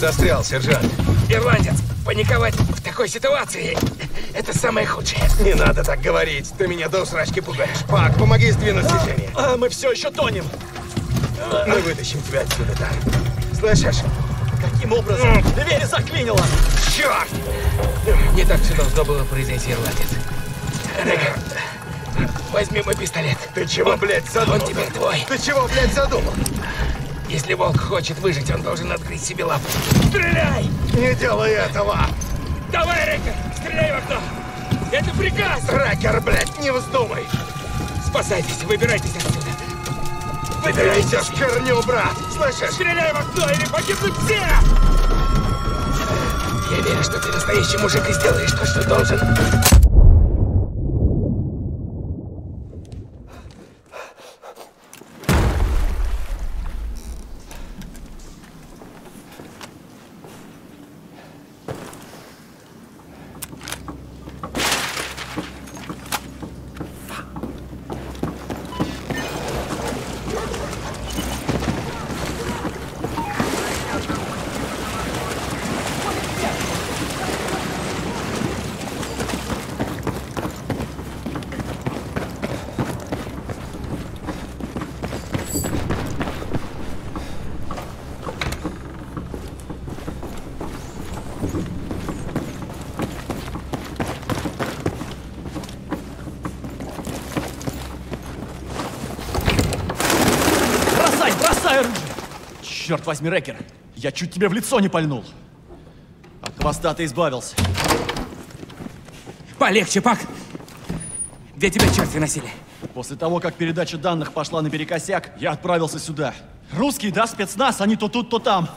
застрял, сержант? Ирландец, паниковать в такой ситуации – это самое худшее. Не надо так говорить. Ты меня до усрачки пугаешь. Пак, помоги сдвинуть движение. А, мы все еще тонем. Мы вытащим тебя отсюда, так. Слышишь? Каким образом? Двери заклинило. Черт! Не так все должно было произойти, Ирландец. Возьми мой пистолет. Ты чего, блядь, задумал? Он теперь твой. Ты чего, блядь, задумал? Если волк хочет выжить, он должен открыть себе лапу. Стреляй! Не делай этого! Давай, Рекер, стреляй в окно! Это приказ! Рекер, блядь, не вздумай! Спасайтесь, выбирайтесь отсюда. Ты несешь херню, брат! Слышишь? Стреляй в окно, или погибнут все! Я верю, что ты настоящий мужик и сделаешь то, что должен. Черт возьми, Рекер, я чуть тебе в лицо не пальнул. От хвоста ты избавился. Полегче, Пак! Где тебя черти носили? После того, как передача данных пошла наперекосяк, я отправился сюда. Русские, да, спецназ, они то тут, то там.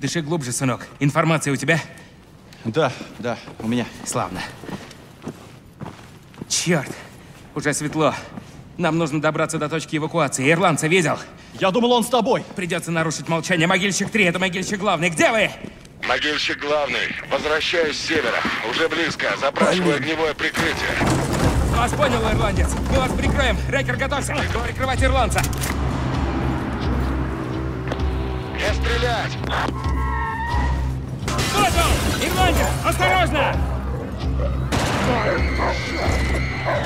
Дыши глубже, сынок. Информация у тебя? Да, да, у меня. Славно. Черт, уже светло. Нам нужно добраться до точки эвакуации. Ирландца видел? Я думал, он с тобой. Придется нарушить молчание. Могильщик 3, это могильщик главный. Где вы? Могильщик главный. Возвращаюсь с севера. Уже близко. Запрашиваю огневое прикрытие. Вас понял, ирландец. Мы вас прикроем. Рекер, готовься. Прикрывать ирландца. Не стрелять! Он! Ирландец, осторожно!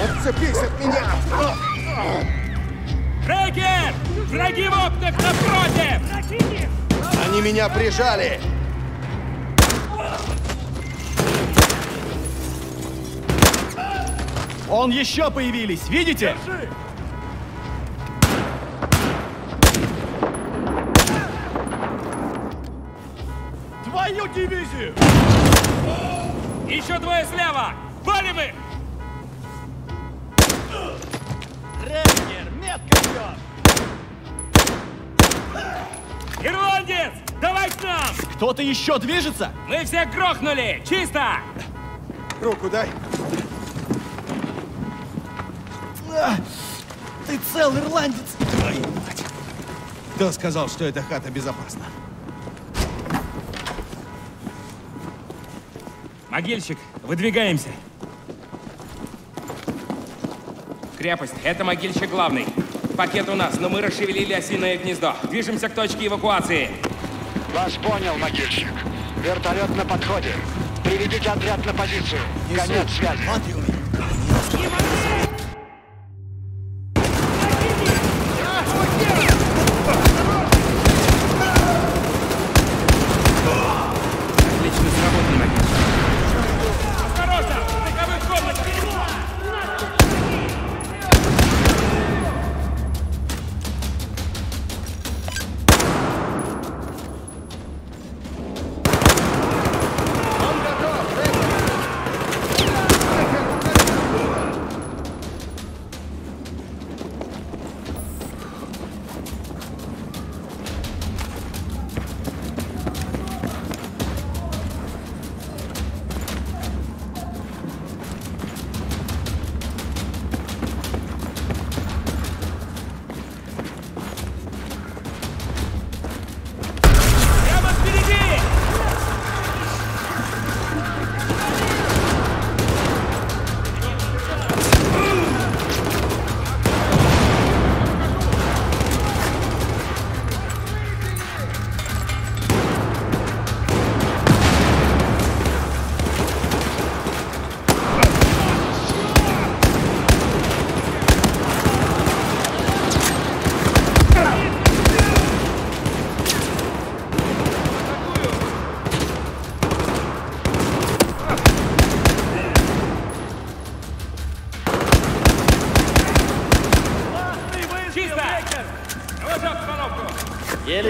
Отцепись от меня! Рекер! Враги в окнах напротив! Они меня прижали! Он еще появились, видите? Твою дивизию! Еще двое слева! Валим их! Ирландец! Давай к нам! Кто-то еще движется? Мы всех грохнули! Чисто! Руку дай! А, ты цел, ирландец! Кто сказал, что эта хата безопасна? Могильщик, выдвигаемся. Крепость, это могильщик главный. Пакет у нас, но мы расшевелили осиное гнездо. Движемся к точке эвакуации. Вас понял, могильщик. Вертолет на подходе. Приведите отряд на позицию. Конец связи.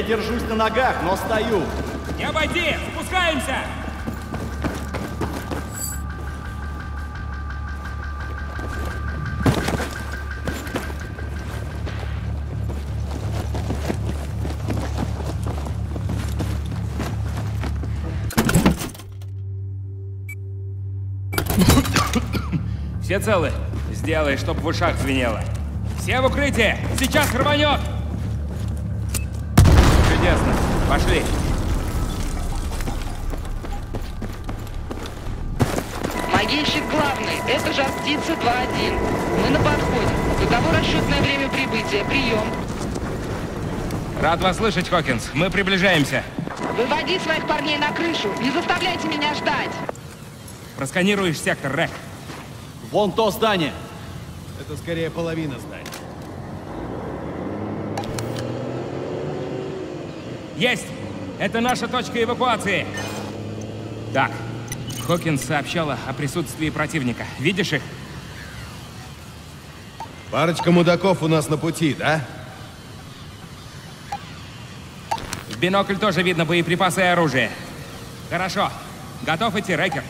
Держусь на ногах, но стою. Не обойди! Спускаемся! Все целы? Сделай, чтоб в ушах звенело. Все в укрытие! Сейчас рванет! Пошли. Могильщик главный, это жар птица 2-1. Мы на подходе. Каково расчетное время прибытия? Прием. Рад вас слышать, Хокинс. Мы приближаемся. Выводи своих парней на крышу. Не заставляйте меня ждать. Просканируешь сектор, Рэк. Вон то здание. Это скорее половина здания. Есть! Это наша точка эвакуации. Так, Хокинс сообщала о присутствии противника. Видишь их? Парочка мудаков у нас на пути, да? В бинокль тоже видно боеприпасы и оружие. Хорошо. Готов идти, Рэкер?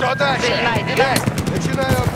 Что дальше? Цель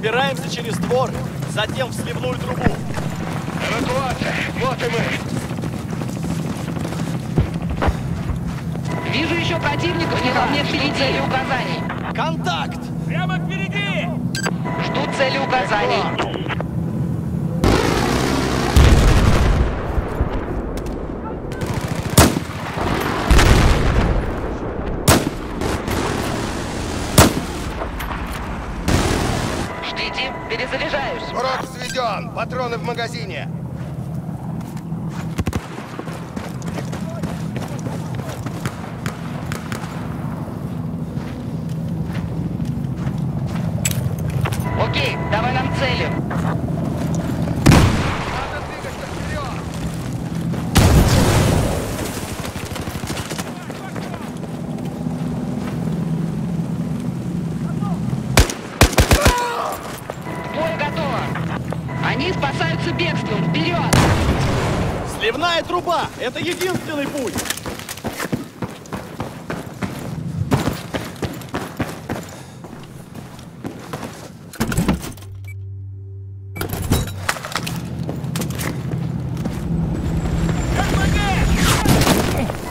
Вход через двор, затем в сливную трубу. Эвакуация! Вот и мы! Вижу еще противников не мне впереди. Цели указаний. Контакт! Прямо впереди! Жду цели указаний. Взведен! Патроны в магазине! Окей, давай нам цели. Это единственный путь!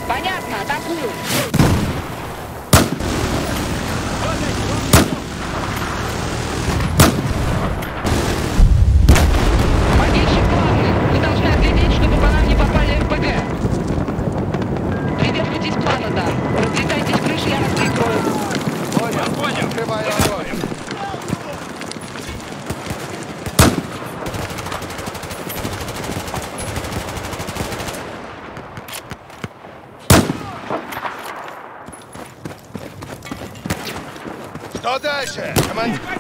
Понятно, атакую. Могильщик главный. Вы должны отглядеть, чтобы по нам не попали РПГ. Придерживайтесь плана, да. Разлетайтесь крыши, я вас прикрою. Понял, понял. Открываю огонь. Что дальше? Командир...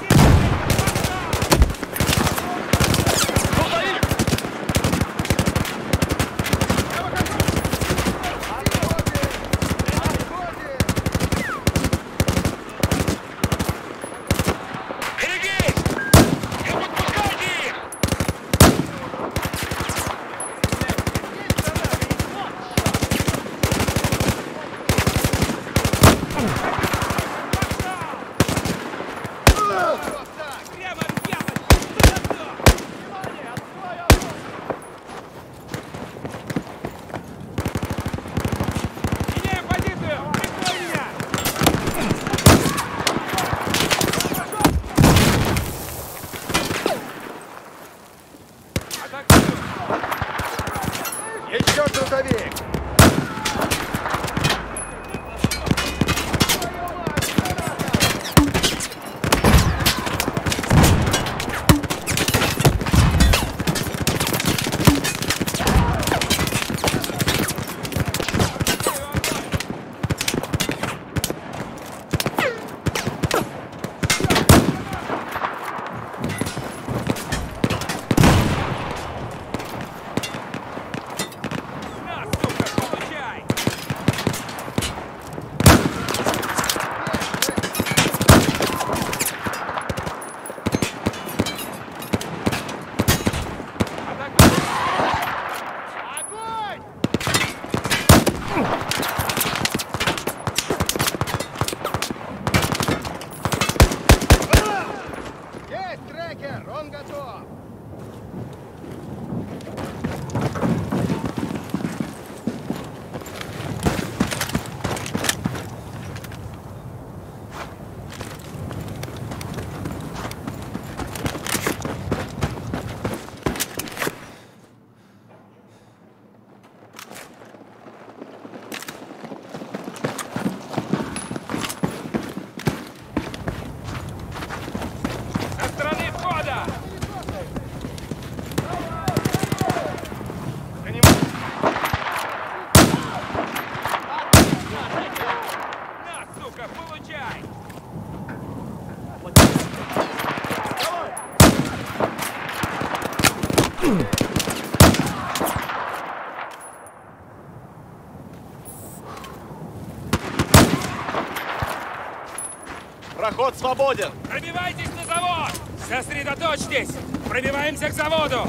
свободен! Пробивайтесь на завод! Сосредоточьтесь! Пробиваемся к заводу!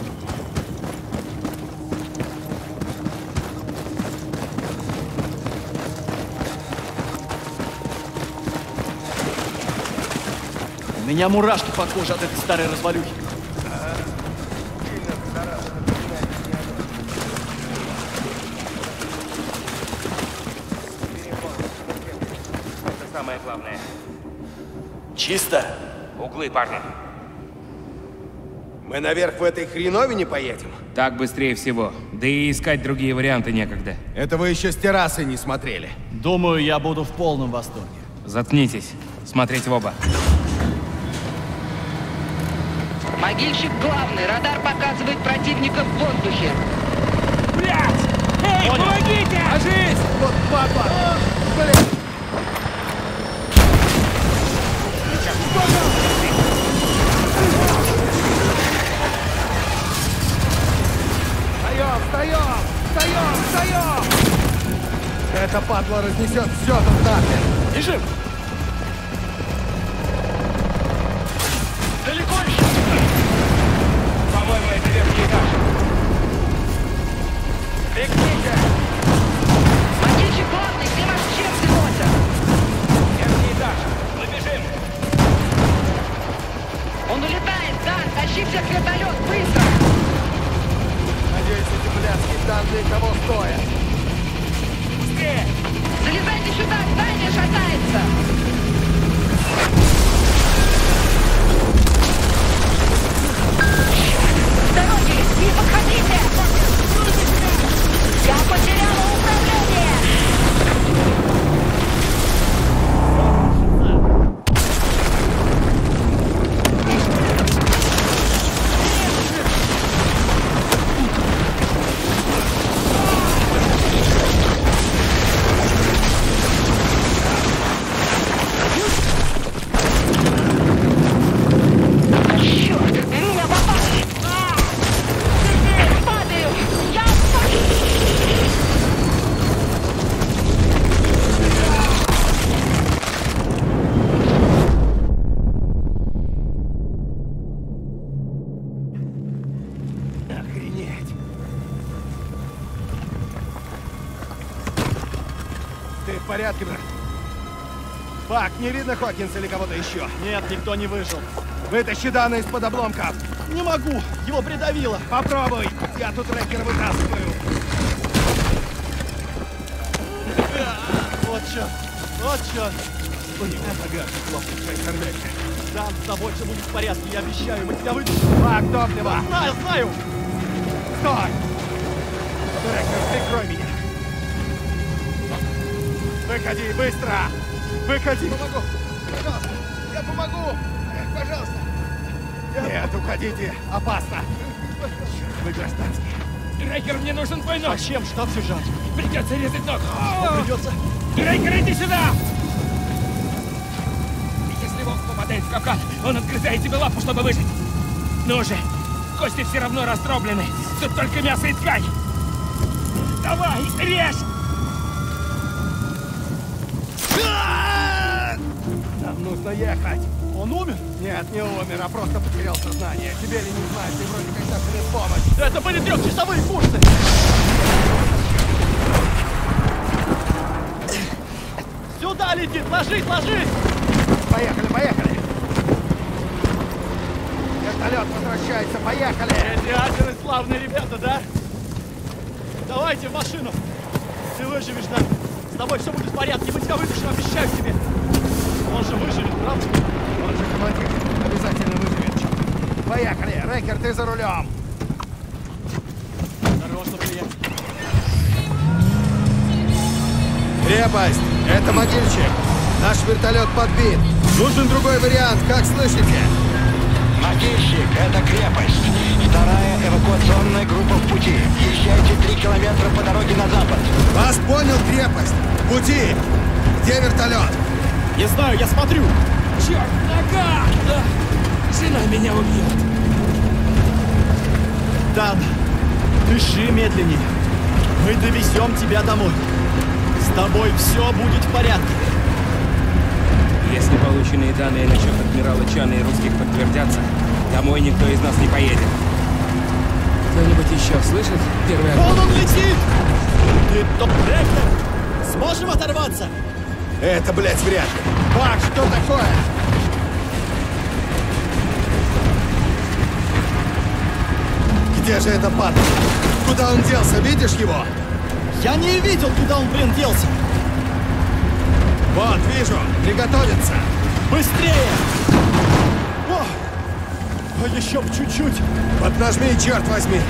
меня мурашки по коже от этой старой развалюхи. Это самое главное. Чисто. Углы, парни. Мы наверх в этой хреновине поедем? Так быстрее всего. Да и искать другие варианты некогда. Это вы еще с террасы не смотрели. Думаю, я буду в полном восторге. Заткнитесь. Смотреть в оба. Могильщик главный. Радар показывает противника в воздухе. Блять! Эй, помогите! Ложись! Вот папа! Блин! Падла разнесет все тут нахрен! Бежим! Пак, не видно Хокинса или кого-то еще? Нет, никто не выжил. Вытащи данные из-под обломков. Не могу, его придавило. Попробуй. Я тут рэкер вытаскиваю. Вот черт, вот черт. У него багажник лопнет, Рэкер Рэкер. Дан, с тобой все будет в порядке, я обещаю, мы тебя вытащим. Пак, топливо. Знаю, знаю. Стой! Рэкер, прикрой меня. Выходи, быстро! Выходи! Помогу! Пожалуйста! Я помогу! Пожалуйста! Нет, уходите! Опасно! Черт, вы гражданские! Рейкер, мне нужен твой нож! Зачем, штаб-сержант? Придется резать ног! Придется. Рейкер, иди сюда! Если волк попадает в капкан, он отгрызает тебе лапу, чтобы выжить. Ну же, кости все равно раздроблены. Тут только мясо и ткань. Давай, режь! Нужно ехать! Он умер? Нет, не умер, а просто потерял сознание. Тебе ли не знать, ты вроде как наша помощь. Это были трехчасовые курсы. Сюда летит, ложись, ложись! Поехали, поехали! Вертолет возвращается, поехали! Радиаторы славные ребята, да? Давайте в машину. Ты выживешь, да? С тобой все будет в порядке, мы тебя вытащим, обещаю тебе. Он же выживет, правда? Он же командир, обязательно выживет. черт. Поехали, Рэкер, ты за рулем! Осторожно, приятель. Крепость! Это могильщик! Наш вертолет подбит! Нужен другой вариант, как слышите? Могильщик, это крепость. Вторая эвакуационная группа в пути. Езжайте три километра по дороге на запад. Вас понял, крепость! Пути! Где вертолет? Не знаю, я смотрю. Черт, нога! Да. Жена меня убьет. Дан, дыши медленнее. Мы довезем тебя домой. С тобой все будет в порядке. Если полученные данные насчет адмирала Чана и русских подтвердятся, домой никто из нас не поедет. Кто-нибудь еще слышит первый? Вон он летит! Ты топ-ректор! Сможем оторваться? Это, блядь, вряд ли. Бак, что такое? Где же это падла? Куда он делся, видишь его? Я не видел, куда он, блин, делся. Вот, вижу. Приготовиться. Быстрее! О! А еще б чуть-чуть. Поднажми, черт возьми.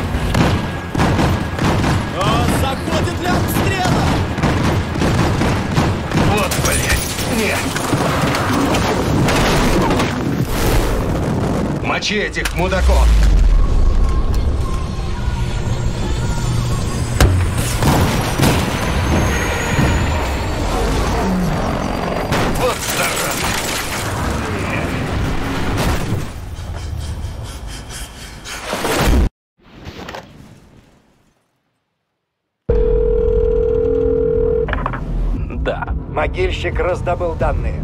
Он заходит для обстрела! Вот, блядь. Нет. Мочи этих мудаков. Могильщик раздобыл данные.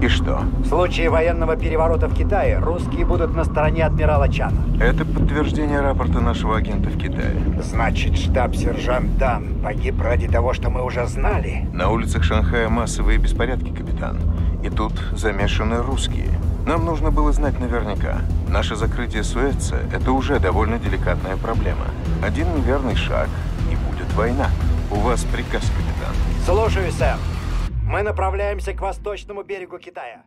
И что? В случае военного переворота в Китае русские будут на стороне адмирала Чана. Это подтверждение рапорта нашего агента в Китае. Значит, штаб-сержант Дан погиб ради того, что мы уже знали. На улицах Шанхая массовые беспорядки, капитан. И тут замешаны русские. Нам нужно было знать наверняка. Наше закрытие Суэца – это уже довольно деликатная проблема. Один неверный шаг, и будет война. У вас приказ, капитан. Слушаю, сэр. Мы направляемся к восточному берегу Китая.